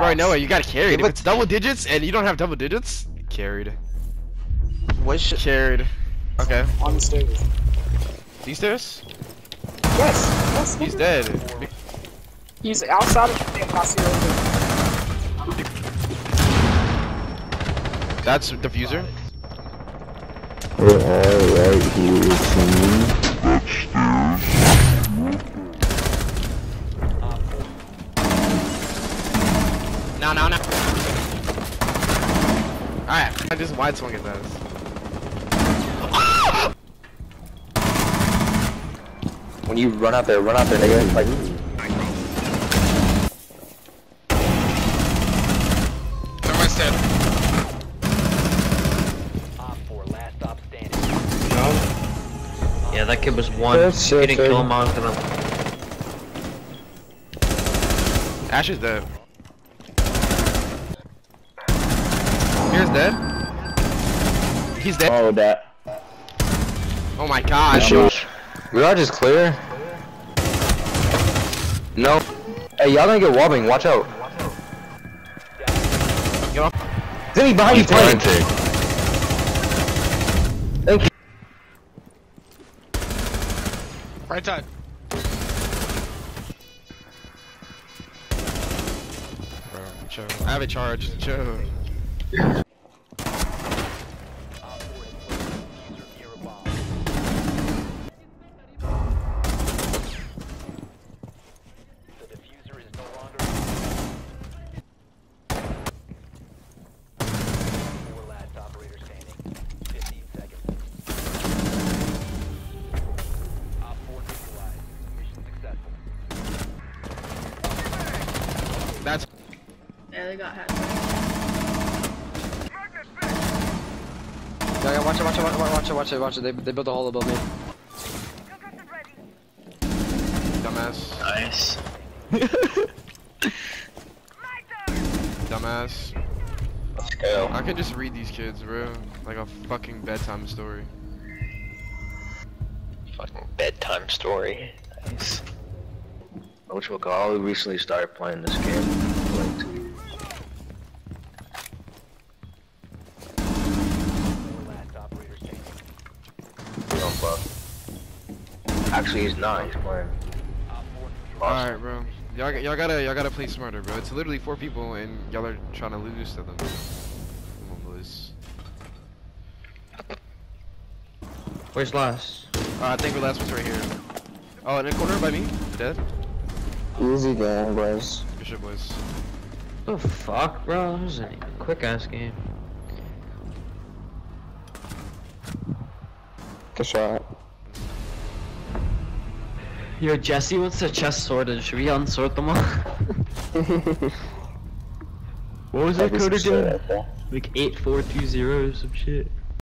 Bro, Noah, you got carried. Yeah, if it's double digits and you don't have double digits, carried. What shit? Carried. Okay. On the stairs. These stairs? Yes. Yes. He's dead. He's outside of the thing. I see right That's defuser. Alright, here is No, no, no. Alright, I just wide swing at this. When you run out there, run out there, nigga. Like, Someone's dead. Op 4, last stop standing. Yeah, that kid was one. That's He didn't kill him onto them. Ash is dead. Here's dead. He's dead. oh, that. Oh my gosh. Garage is clear. No. Hey, y'all gonna get wobbling. Watch out. Get off. Zimmy, behind you, playing. Thank you. Right side. Bro, chill. I have a charge. Chill. That's Yeah, they got hacked. Yeah, yeah, watch it, watch it, watch it, watch it, watch it, watch it. They, they built a hole above me. dumbass. Nice. Dumbass. Let's go. I could just read these kids, bro. Like a fucking bedtime story. Fucking bedtime story. Nice. Which will call. We recently started playing this game. Like two. Four last operator standing. Young buck. Actually, he's not. He's playing. Op 4 neutralized. Alright, bro. Y'all, y'all gotta, y'all gotta play smarter, bro. It's literally four people, and y'all are trying to lose to them. Come on, boys. Where's last? Uh, I think the last one's right here. Oh, in the corner by me. Dead. Easy game, boys. Good shit, boys. The fuck, bro? This is a quick ass game. Good shot. Yo, Jesse wants a chest sorted. Should we unsort them all? what was that code again? Like 8420 or some shit.